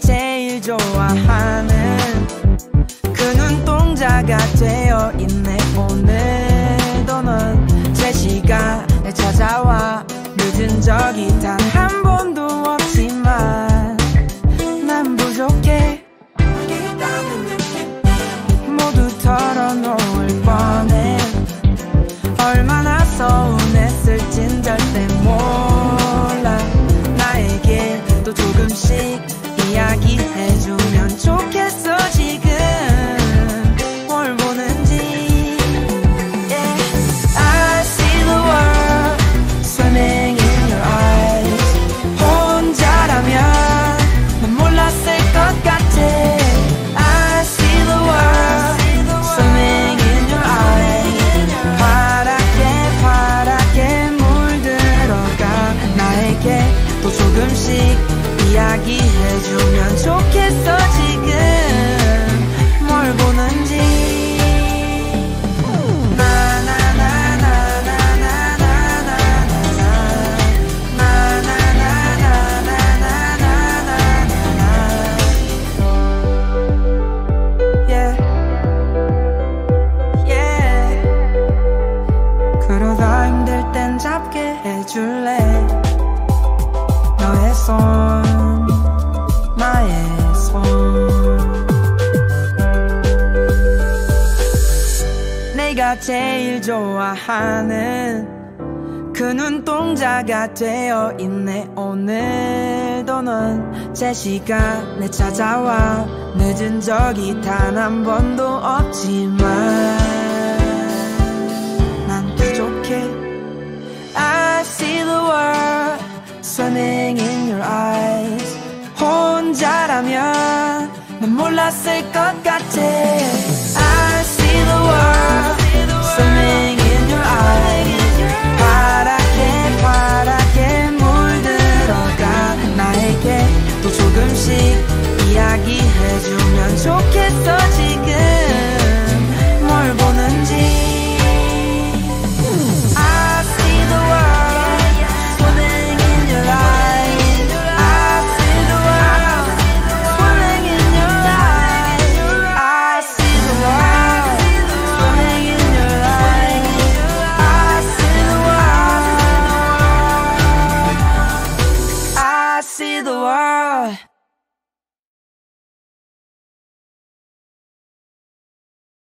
제일 좋아하는 네가 힘들 땐 잡게 해줄래? 너의 손 나의 손. 내가 제일 좋아하는 그 눈동자가 되어 있네. 오늘도 넌 제 시간에 찾아와. 늦은 적이 단 한 번도 없지만. Mula se kakate